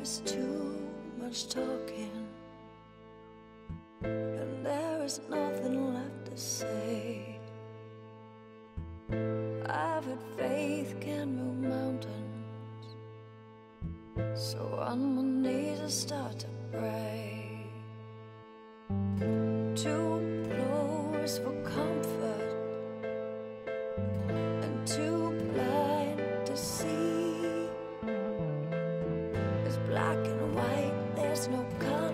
is too much talking, and there is nothing left to say. I've had faith can move mountains, so on my knees I start to pray. Two black and white, there's no color.